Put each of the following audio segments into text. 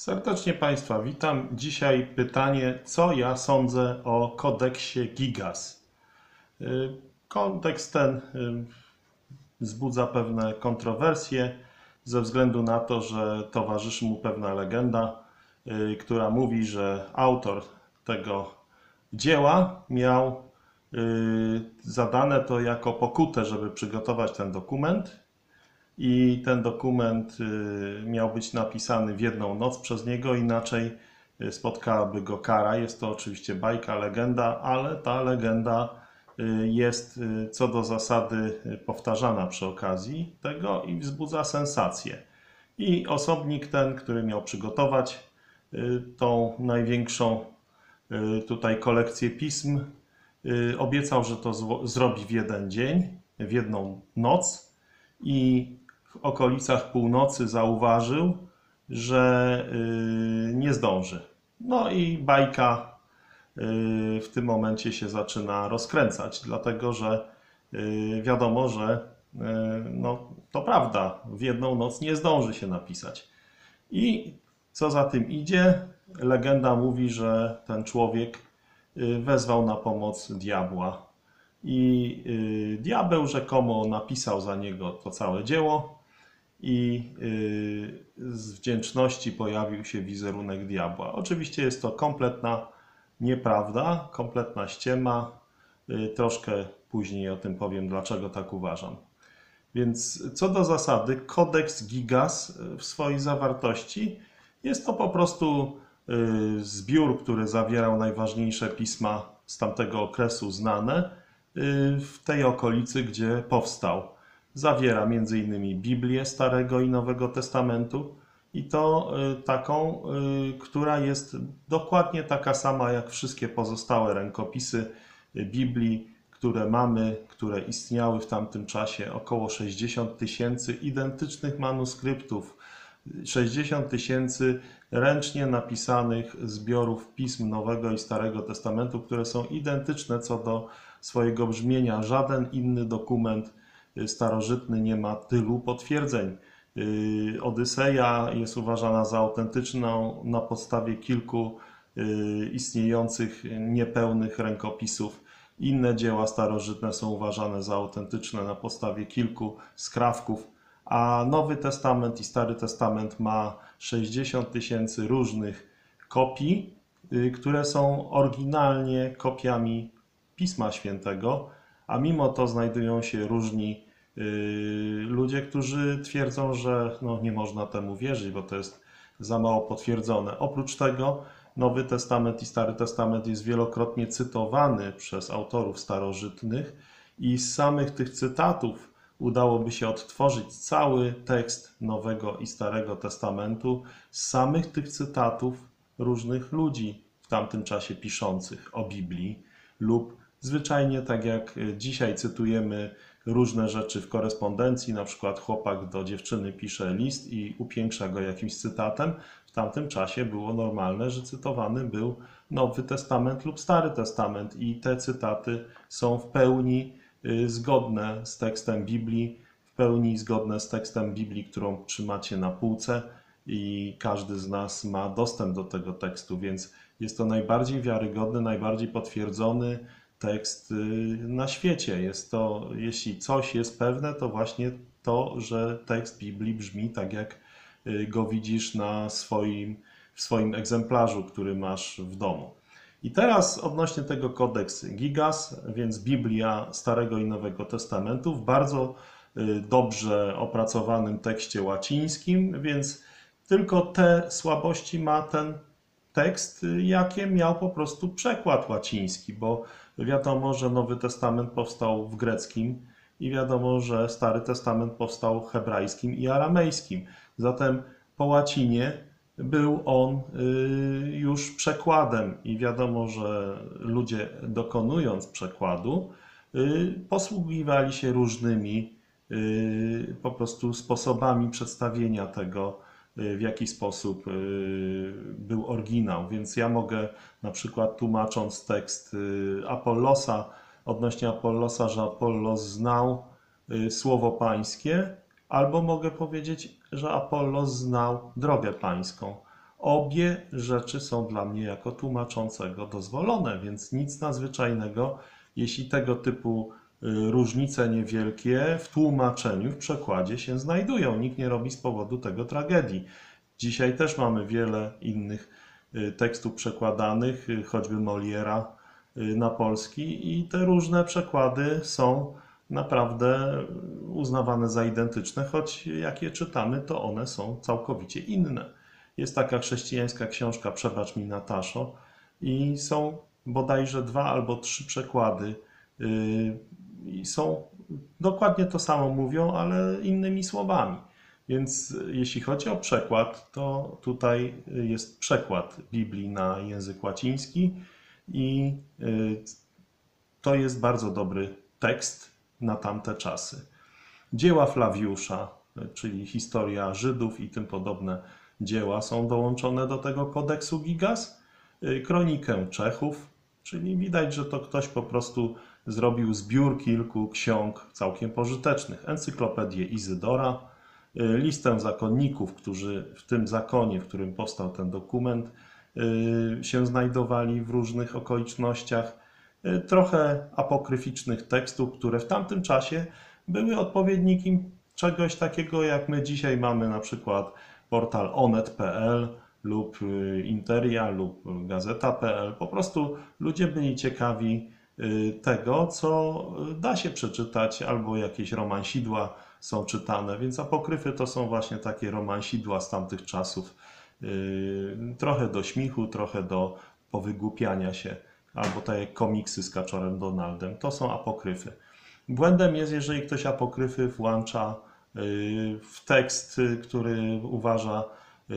Serdecznie Państwa witam. Dzisiaj pytanie, co ja sądzę o kodeksie Gigas. Y, Kodeks ten y, wzbudza pewne kontrowersje ze względu na to, że towarzyszy mu pewna legenda, y, która mówi, że autor tego dzieła miał zadane to jako pokutę, żeby przygotować ten dokument i ten dokument y, miał być napisany w jedną noc przez niego, inaczej y, spotkałaby go kara. Jest to oczywiście bajka, legenda, ale ta legenda y, jest co do zasady powtarzana przy okazji tego i wzbudza sensację. I osobnik ten, który miał przygotować tą największą tutaj kolekcję pism, obiecał, że to zrobi w jeden dzień, w jedną noc i okolicach północy zauważył, że y, nie zdąży. No i bajka y, w tym momencie się zaczyna rozkręcać, dlatego że y, wiadomo, że no, to prawda, w jedną noc nie zdąży się napisać. I co za tym idzie, legenda mówi, że ten człowiek wezwał na pomoc diabła. I diabeł rzekomo napisał za niego to całe dzieło, i y, z wdzięczności pojawił się wizerunek diabła. Oczywiście jest to kompletna nieprawda, kompletna ściema. Y, troszkę później o tym powiem, dlaczego tak uważam. Więc co do zasady, kodeks Gigas w swojej zawartości jest to po prostu y, zbiór, który zawierał najważniejsze pisma z tamtego okresu znane w tej okolicy, gdzie powstał. Zawiera m.in. Biblię Starego i Nowego Testamentu i to y, taką, y, która jest dokładnie taka sama jak wszystkie pozostałe rękopisy Biblii, które mamy, które istniały w tamtym czasie, około 60 tysięcy identycznych manuskryptów, 60 tysięcy ręcznie napisanych zbiorów pism Nowego i Starego Testamentu, które są identyczne co do swojego brzmienia. Żaden inny dokument starożytny nie ma tylu potwierdzeń. Y, Odyseja jest uważana za autentyczną na podstawie kilku y, istniejących niepełnych rękopisów. Inne dzieła starożytne są uważane za autentyczne na podstawie kilku skrawków, a Nowy Testament i Stary Testament ma 60 tysięcy różnych kopii, y, które są oryginalnie kopiami Pisma Świętego a mimo to znajdują się różni yy, ludzie, którzy twierdzą, że no, nie można temu wierzyć, bo to jest za mało potwierdzone. Oprócz tego Nowy Testament i Stary Testament jest wielokrotnie cytowany przez autorów starożytnych i z samych tych cytatów udałoby się odtworzyć cały tekst Nowego i Starego Testamentu z samych tych cytatów różnych ludzi w tamtym czasie piszących o Biblii lub Zwyczajnie tak jak dzisiaj cytujemy różne rzeczy w korespondencji, na przykład chłopak do dziewczyny pisze list i upiększa go jakimś cytatem, w tamtym czasie było normalne, że cytowany był Nowy Testament lub Stary Testament i te cytaty są w pełni e, zgodne z tekstem Biblii, w pełni zgodne z tekstem Biblii, którą trzymacie na półce i każdy z nas ma dostęp do tego tekstu, więc jest to najbardziej wiarygodny, najbardziej potwierdzony tekst y, na świecie. Jest to, jeśli coś jest pewne, to właśnie to, że tekst Biblii brzmi tak, jak y, go widzisz na swoim, w swoim egzemplarzu, który masz w domu. I teraz odnośnie tego kodeks Gigas, więc Biblia Starego i Nowego Testamentu w bardzo y, dobrze opracowanym tekście łacińskim, więc tylko te słabości ma ten tekst, jakie miał po prostu przekład łaciński, bo wiadomo, że Nowy Testament powstał w greckim i wiadomo, że Stary Testament powstał hebrajskim i aramejskim. Zatem po łacinie był on y, już przekładem i wiadomo, że ludzie dokonując przekładu y, posługiwali się różnymi y, po prostu sposobami przedstawienia tego, w jaki sposób y, był oryginał. Więc ja mogę na przykład tłumacząc tekst y, Apollosa odnośnie Apollosa, że Apollos znał słowo pańskie, albo mogę powiedzieć, że Apollos znał drogę pańską. Obie rzeczy są dla mnie jako tłumaczącego dozwolone, więc nic nadzwyczajnego, jeśli tego typu y, różnice niewielkie w tłumaczeniu, w przekładzie się znajdują. Nikt nie robi z powodu tego tragedii. Dzisiaj też mamy wiele innych y, tekstów przekładanych, y, choćby Moliera na polski, i te różne przekłady są naprawdę uznawane za identyczne, choć jak je czytamy, to one są całkowicie inne. Jest taka chrześcijańska książka Przebacz mi Nataszo i są bodajże dwa albo trzy przekłady i są dokładnie to samo mówią, ale innymi słowami. Więc jeśli chodzi o przekład, to tutaj jest przekład Biblii na język łaciński i yy, to jest bardzo dobry tekst na tamte czasy. Dzieła Flawiusza, czyli historia Żydów i tym podobne dzieła są dołączone do tego kodeksu Gigas. Kronikę Czechów, czyli widać, że to ktoś po prostu zrobił zbiór kilku ksiąg całkiem pożytecznych. Encyklopedię Izydora, y, listę zakonników, którzy w tym zakonie, w którym powstał ten dokument, y, się znajdowali w różnych okolicznościach. Trochę apokryficznych tekstów, które w tamtym czasie były odpowiednikiem czegoś takiego, jak my dzisiaj mamy na przykład portal onet.pl lub y, Interia lub Gazeta.pl. Po prostu ludzie byli ciekawi y, tego, co da się przeczytać, albo jakieś romansidła są czytane, więc apokryfy to są właśnie takie romansidła z tamtych czasów. Y, trochę do śmichu, trochę do powygłupiania się, albo tak jak komiksy z Kaczorem Donaldem. To są apokryfy. Błędem jest, jeżeli ktoś apokryfy włącza w tekst, który uważa y,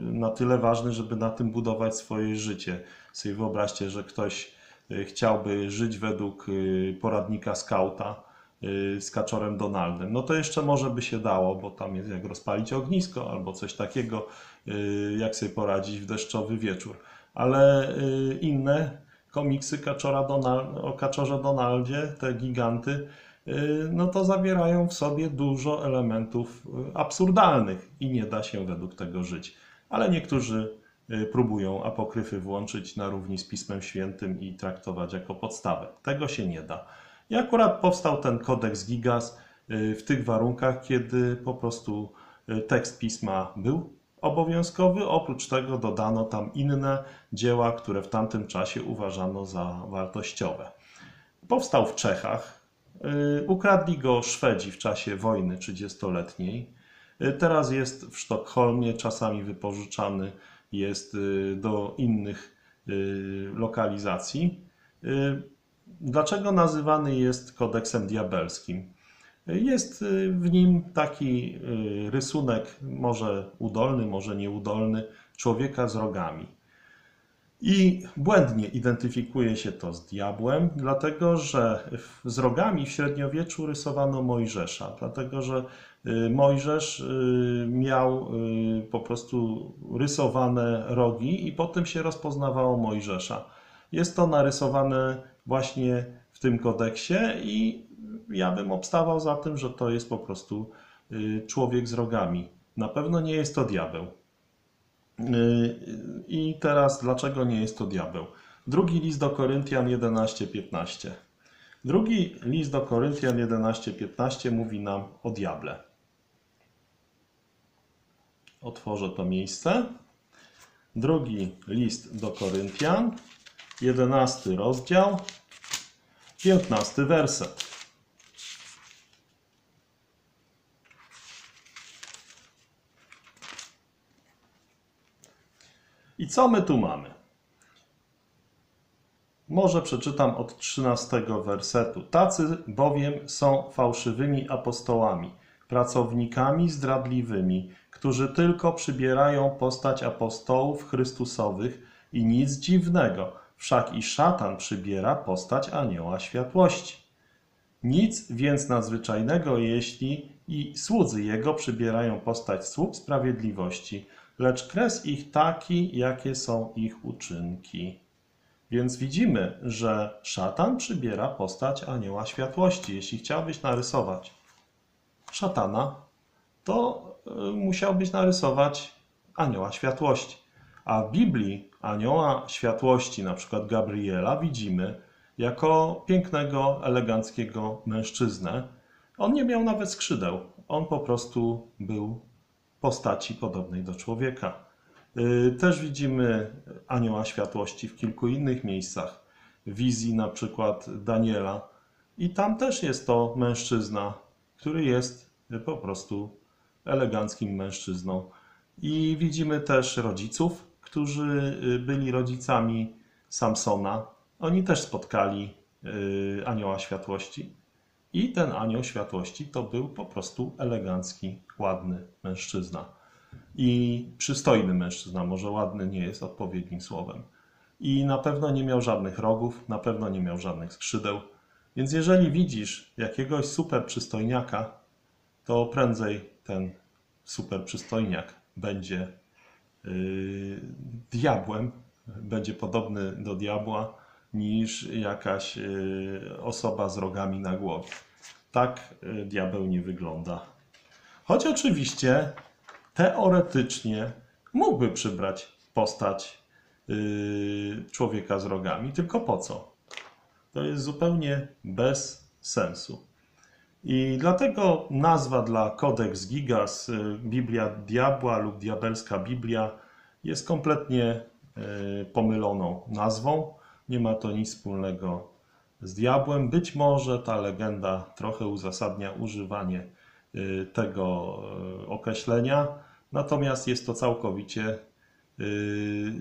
na tyle ważny, żeby na tym budować swoje życie. Sobie wyobraźcie, że ktoś y, chciałby żyć według y, poradnika skauta z kaczorem Donaldem. No to jeszcze może by się dało, bo tam jest jak rozpalić ognisko albo coś takiego, jak sobie poradzić w deszczowy wieczór. Ale inne komiksy Kaczora Donald, o Kaczorze Donaldzie, te giganty, Y, no to zawierają w sobie dużo elementów y, absurdalnych i nie da się według tego żyć. Ale niektórzy y, próbują apokryfy włączyć na równi z Pismem Świętym i traktować jako podstawę. Tego się nie da. I akurat powstał ten kodeks Gigas w tych warunkach, kiedy po prostu tekst pisma był obowiązkowy. Oprócz tego dodano tam inne dzieła, które w tamtym czasie uważano za wartościowe. Powstał w Czechach, Y, ukradli go Szwedzi w czasie wojny 30-letniej. Y, teraz jest w Sztokholmie, czasami wypożyczany jest y, do innych lokalizacji. Dlaczego nazywany jest kodeksem diabelskim? Jest w nim taki rysunek, może udolny, może nieudolny, człowieka z rogami. I błędnie identyfikuje się to z diabłem, dlatego że z rogami w średniowieczu rysowano Mojżesza, dlatego że y, Mojżesz y, miał y, po prostu rysowane rogi i potem się rozpoznawało Mojżesza. Jest to narysowane właśnie w tym kodeksie i ja bym obstawał za tym, że to jest po prostu człowiek z rogami. Na pewno nie jest to diabeł. I teraz, dlaczego nie jest to diabeł? Drugi list do Koryntian 11:15. Drugi list do Koryntian 11:15 mówi nam o diable. Otworzę to miejsce. Drugi list do Koryntian, 11 rozdział, 15 werset. I co my tu mamy? Może przeczytam od 13 wersetu. Tacy bowiem są fałszywymi apostołami, pracownikami zdradliwymi, którzy tylko przybierają postać apostołów Chrystusowych i nic dziwnego, wszak i szatan przybiera postać anioła światłości. Nic więc nadzwyczajnego, jeśli i słudzy jego przybierają postać sług sprawiedliwości, lecz kres ich taki, jakie są ich uczynki. Więc widzimy, że szatan przybiera postać anioła światłości. Jeśli chciałbyś narysować szatana, to y, musiałbyś narysować anioła światłości. A w Biblii anioła światłości, na przykład Gabriela, widzimy jako pięknego, eleganckiego mężczyznę. On nie miał nawet skrzydeł. On po prostu był postaci podobnej do człowieka. Y, Też widzimy anioła światłości w kilku innych miejscach. Wizji na przykład Daniela. I tam też jest to mężczyzna, który jest po prostu eleganckim mężczyzną. I widzimy też rodziców, którzy y, byli rodzicami Samsona. Oni też spotkali y, anioła światłości. I ten anioł światłości to był po prostu elegancki, ładny mężczyzna. I przystojny mężczyzna, może ładny nie jest odpowiednim słowem. I na pewno nie miał żadnych rogów, na pewno nie miał żadnych skrzydeł. Więc jeżeli widzisz jakiegoś super przystojniaka, to prędzej ten super przystojniak będzie yy, diabłem, będzie podobny do diabła, niż jakaś yy, osoba z rogami na głowie. Tak yy, diabeł nie wygląda. Choć oczywiście teoretycznie mógłby przybrać postać yy, człowieka z rogami, tylko po co? To jest zupełnie bez sensu. I dlatego nazwa dla Codex Gigas, y, Biblia Diabła lub Diabelska Biblia, jest kompletnie y, pomyloną nazwą. Nie ma to nic wspólnego z diabłem. Być może ta legenda trochę uzasadnia używanie y, tego określenia, natomiast jest to całkowicie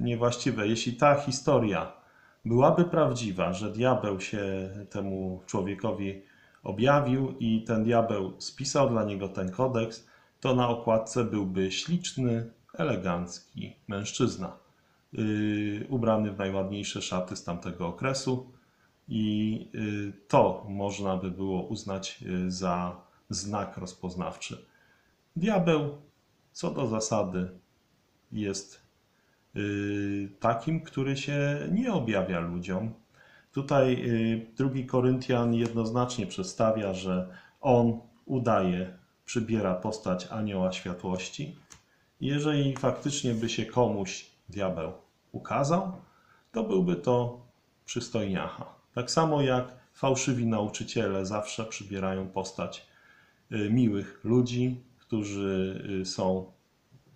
niewłaściwe. Jeśli ta historia byłaby prawdziwa, że diabeł się temu człowiekowi objawił i ten diabeł spisał dla niego ten kodeks, to na okładce byłby śliczny, elegancki mężczyzna, ubrany w najładniejsze szaty z tamtego okresu. I yy, to można by było uznać yy, za znak rozpoznawczy. Diabeł, co do zasady, jest takim, który się nie objawia ludziom, Tutaj y, drugi Koryntian jednoznacznie przedstawia, że on udaje, przybiera postać anioła światłości. Jeżeli faktycznie by się komuś diabeł ukazał, to byłby to przystojniacha. Tak samo jak fałszywi nauczyciele zawsze przybierają postać y, miłych ludzi, którzy y, są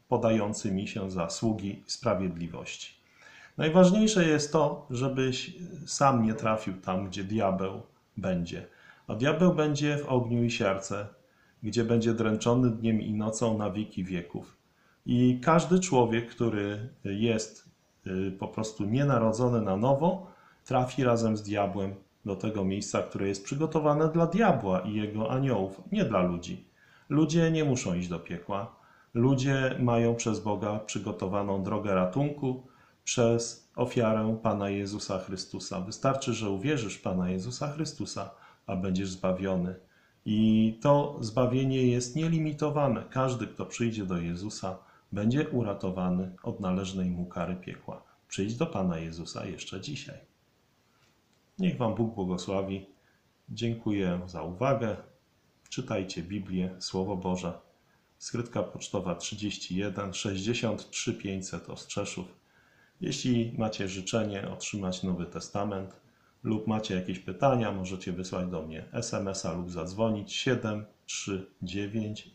podającymi się za sługi sprawiedliwości. Najważniejsze jest to, żebyś sam nie trafił tam, gdzie diabeł będzie. A diabeł będzie w ogniu i siarce, gdzie będzie dręczony dniem i nocą na wieki wieków. I każdy człowiek, który jest y, po prostu nienarodzony na nowo, trafi razem z diabłem do tego miejsca, które jest przygotowane dla diabła i jego aniołów, nie dla ludzi. Ludzie nie muszą iść do piekła. Ludzie mają przez Boga przygotowaną drogę ratunku, przez ofiarę Pana Jezusa Chrystusa. Wystarczy, że uwierzysz Pana Jezusa Chrystusa, a będziesz zbawiony. I to zbawienie jest nielimitowane. Każdy, kto przyjdzie do Jezusa, będzie uratowany od należnej mu kary piekła. Przyjdź do Pana Jezusa jeszcze dzisiaj. Niech Wam Bóg błogosławi. Dziękuję za uwagę. Czytajcie Biblię, Słowo Boże. Skrytka pocztowa 31 63 500 Ostrzeszów. Jeśli macie życzenie otrzymać Nowy Testament lub macie jakieś pytania, możecie wysłać do mnie SMS-a lub zadzwonić 739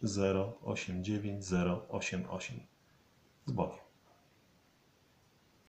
089 088. Z Bogiem.